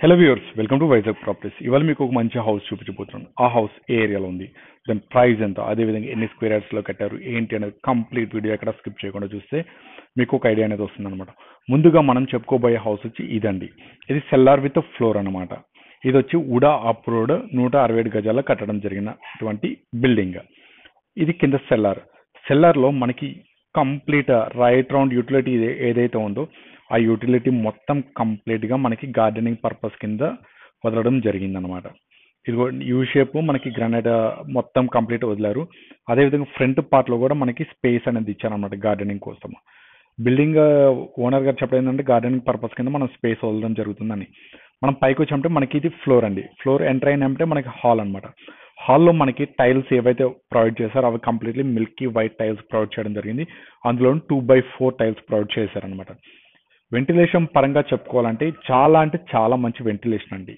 Hello viewers welcome to Vizag properties ఇవాళ మీకు ఒక మంచి హౌస్ చూపించబోతున్నాను. ఆ హౌస్ ఏ ఏరియాలో ఉంది? దాని ప్రైస్ ఎంత? అదేవిధంగా ఎన్ని స్క్వేర్ యార్డ్స్లో కట్టారు? ఏంటి అనేది కంప్లీట్ వీడియో ఎక్కడ స్కిప్ చేయకుండా చూస్తే మీకు ఒక ఐడియా అనేది వస్తుంది అనమాట ముందుగా మనం చెప్పుకోబోయే హౌస్ వచ్చి ఇదండి. ఇది సెల్లార్ విత్ ఫ్లోర్ అనమాట ఇది వచ్చి ఉడా అప్ రోడ్ నూట అరవై ఏడు గజాల్లో కట్టడం జరిగినటువంటి బిల్డింగ్ ఇది కింద సెల్లార్ సెల్లార్లో మనకి కంప్లీట్ రైట్ రౌండ్ యూటిలిటీ ఏదైతే ఉందో ఆ యూటిలిటీ మొత్తం కంప్లీట్గా మనకి గార్డెనింగ్ పర్పస్ కింద వదలడం జరిగిందనమాట ఇదిగో యూ షేప్ మనకి గ్రానైట్ మొత్తం కంప్లీట్ వదిలారు. అదేవిధంగా ఫ్రంట్ పార్ట్లో కూడా మనకి స్పేస్ అనేది ఇచ్చారనమాట గార్డెనింగ్ కోసం. బిల్డింగ్ ఓనర్ గారు చెప్పడం ఏంటంటే గార్డెనింగ్ పర్పస్ కింద మనం స్పేస్ వదలడం జరుగుతుందని. మనం పైకి వచ్చామంటే మనకి ఇది ఫ్లోర్ అండి. ఫ్లోర్ ఎంటర్ అయినామంటే మనకి హాల్ అనమాట హాల్లో మనకి టైల్స్ ఏవైతే ప్రొవైడ్ చేశారో అవి completely milky white tiles provide చేయడం జరిగింది. అందులో two by four tiles provide చేశారనమాట వెంటిలేషన్ పరంగా చెప్పుకోవాలంటే చాలా అంటే చాలా మంచి వెంటిలేషన్ అండి.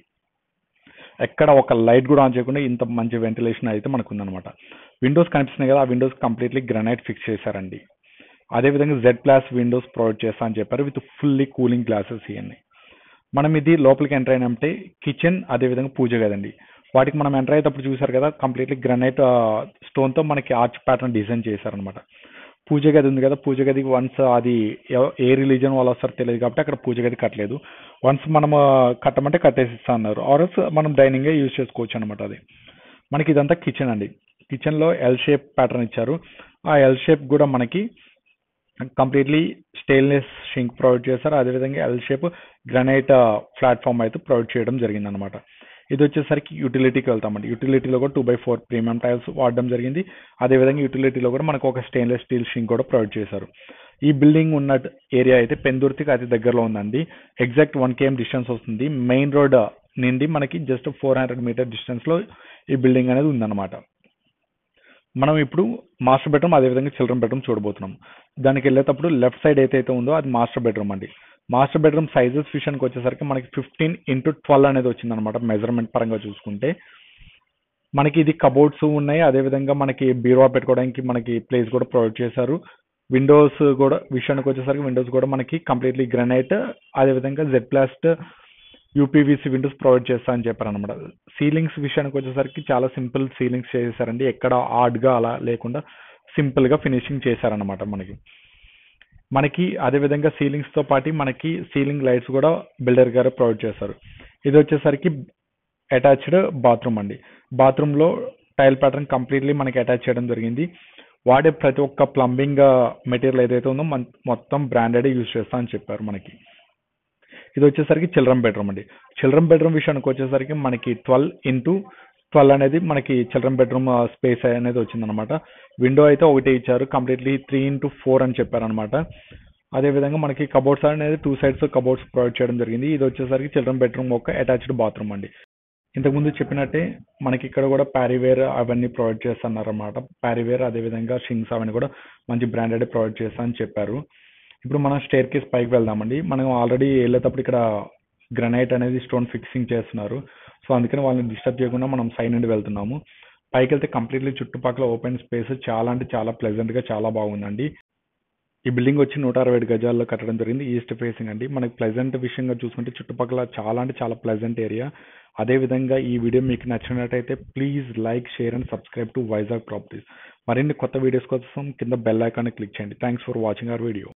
ఎక్కడ ఒక లైట్ కూడా ఆన్ చేయకుండా ఇంత మంచి వెంటిలేషన్ అయితే మనకు ఉందన్నమాట విండోస్ కనిపిస్తున్నాయి కదా ఆ విండోస్ కంప్లీట్లీ గ్రనైట్ ఫిక్స్ చేశారండి. అదేవిధంగా జెడ్ ప్లాస్ విండోస్ ప్రొవైడ్ చేస్తా అని చెప్పారు విత్ ఫుల్లీ కూలింగ్ గ్లాసెస్ ఇవన్నీ. మనం ఇది లోపలికి ఎంటర్ అయినామంటే కిచెన్ అదేవిధంగా పూజ కదండి. వాటికి మనం ఎంటర్ అయ్యేటప్పుడు చూసారు కదా కంప్లీట్లీ గ్రనైట్ స్టోన్తో మనకి ఆర్చ్ ప్యాటర్న్ డిజైన్ చేశారనమాట. పూజ గది ఉంది కదా పూజ గదికి వన్స్ అది ఏ రిలీజన్ వాళ్ళు వస్తారో తెలియదు కాబట్టి అక్కడ పూజ గది కట్టలేదు. వన్స్ మనం కట్టమంటే కట్టేసిస్తా అన్నారు. ఆర్ఎస్ మనం డైనింగే యూజ్ చేసుకోవచ్చు అనమాట అది. మనకి ఇదంతా కిచెన్ అండి. కిచెన్లో ఎల్ షేప్ ప్యాటర్న్ ఇచ్చారు. ఆ ఎల్ షేప్ కూడా మనకి కంప్లీట్లీ స్టెయిన్లెస్ షింక్ ప్రొవైడ్ చేశారు. అదేవిధంగా ఎల్ షేప్ గ్రనైట్ ప్లాట్ఫామ్ అయితే ప్రొవైడ్ చేయడం జరిగిందనమాట ఇది వచ్చేసరికి యూటిలిటీకి వెళ్తామండి. యూటిలిటీలో కూడా two by four premium tiles వాడడం జరిగింది. అదేవిధంగా యూటిలిటీలో కూడా మనకు ఒక స్టెయిన్లెస్ స్టీల్ షింక్ కూడా ప్రొవైడ్ చేశారు. ఈ బిల్డింగ్ ఉన్న ఏరియా అయితే పెందుర్తికి అతి దగ్గరలో ఉందండి. Exact one K M distance వస్తుంది. మెయిన్ రోడ్ నుండి మనకి జస్ట్ ఫోర్ హండ్రెడ్ మీటర్ డిస్టెన్స్లో ఈ బిల్డింగ్ అనేది ఉందన్నమాట. మనం ఇప్పుడు మాస్టర్ బెడ్రూమ్ అదేవిధంగా చిల్డ్రన్ బెడ్రూమ్ చూడబోతున్నాం. దానికి వెళ్ళేటప్పుడు లెఫ్ట్ సైడ్ ఏదైతే ఉందో అది మాస్టర్ బెడ్రూమ్ అండి. మాస్టర్ బెడ్రూమ్ సైజెస్ విషయానికి వచ్చేసరికి మనకి ఫిఫ్టీన్ ఇంటూ ట్వెల్వ్ అనేది వచ్చిందనమాట మెజర్మెంట్ పరంగా చూసుకుంటే. మనకి ఇది కబోర్డ్స్ ఉన్నాయి. అదేవిధంగా మనకి బీరువా పెట్టుకోవడానికి మనకి ప్లేస్ కూడా ప్రొవైడ్ చేశారు. విండోస్ కూడా విషయానికి వచ్చేసరికి విండోస్ కూడా మనకి కంప్లీట్లీ గ్రనైట్ అదేవిధంగా Z plast UPVC windows provide చేస్తా అని చెప్పారు అనమాట సీలింగ్స్ విషయానికి వచ్చేసరికి చాలా సింపుల్ సీలింగ్స్ చేశారండి. ఎక్కడ ఆర్డ్గా అలా లేకుండా సింపుల్గా ఫినిషింగ్ చేశారనమాట మనకి. మనకి అదేవిధంగా సీలింగ్స్తో పాటు మనకి సీలింగ్ లైట్స్ కూడా బిల్డర్ గారు ప్రొవైడ్ చేస్తారు ఇది వచ్చేసరికి అటాచ్డ్ బాత్రూమ్ అండి. బాత్రూంలో టైల్ ప్యాటర్న్ కంప్లీట్లీ మనకి అటాచ్ చేయడం జరిగింది. వాడే ప్రతి ఒక్క ప్లంబింగ్ మెటీరియల్ uh, ఏదైతే ఉందో మొత్తం బ్రాండెడ్ యూజ్ చేస్తా అని చెప్పారు మనకి. ఇది వచ్చేసరికి చిల్డ్రన్ బెడ్రూమ్ అండి. చిల్డ్రన్ బెడ్రూమ్ విషయానికి వచ్చేసరికి మనకి ట్వెల్వ్ ఇంటూ ట్వెల్వ్ అనేది మనకి చిల్డ్రన్ బెడ్రూమ్ స్పేస్ అనేది వచ్చిందనమాట విండో అయితే ఒకటి ఇచ్చారు. కంప్లీట్లీ త్రీ ఇంటూ ఫోర్ అని చెప్పారనమాట అదేవిధంగా మనకి కబోర్డ్స్ అనేది టూ సైడ్స్ కబోర్డ్స్ ప్రొవైడ్ చేయడం జరిగింది. ఇది వచ్చేసరికి చిల్డ్రన్ బెడ్రూమ్ ఒక అటాచ్డ్ బాత్రూమ్ అండి. ఇంతకుముందు చెప్పినట్టే మనకి ఇక్కడ కూడా ప్యారీవేర్ అవన్నీ ప్రొవైడ్ చేస్తున్నారు అనమాట ప్యారీవేర్ అదేవిధంగా షింగ్స్ అవన్నీ కూడా మంచి బ్రాండెడ్ ప్రొవైడ్ చేస్తా అని చెప్పారు. ఇప్పుడు మనం స్టేర్ కేస్ పైకి వెళ్దామండి. మనం ఆల్రెడీ వెళ్ళేటప్పుడు ఇక్కడ గ్రనైట్ అనేది స్టోన్ ఫిక్సింగ్ చేస్తున్నారు. సో అందుకని వాళ్ళని డిస్టర్బ్ చేయకుండా మనం సైడ్ నుండి వెళ్తున్నాము. పైకి వెళ్తే కంప్లీట్లీ చుట్టుపక్కల ఓపెన్ స్పేస్ చాలా అంటే చాలా ప్లెజెంట్గా చాలా బాగుందండి. ఈ బిల్డింగ్ వచ్చి నూట అరవై ఏడు గజాల్లో కట్టడం జరిగింది. ఈస్ట్ ఫేసింగ్ అండి. మనకి ప్లెజెంట్ విషయంగా చూసుకుంటే చుట్టుపక్కల చాలా అంటే చాలా ప్లెజెంట్ ఏరియా అదేవిధంగా ఈ వీడియో మీకు నచ్చినట్టయితే please like share and subscribe to Vizag properties మరిన్ని కొత్త వీడియోస్ కోసం కింద బెల్ ఐకాన్ క్లిక్ చేయండి. Thanks for watching our video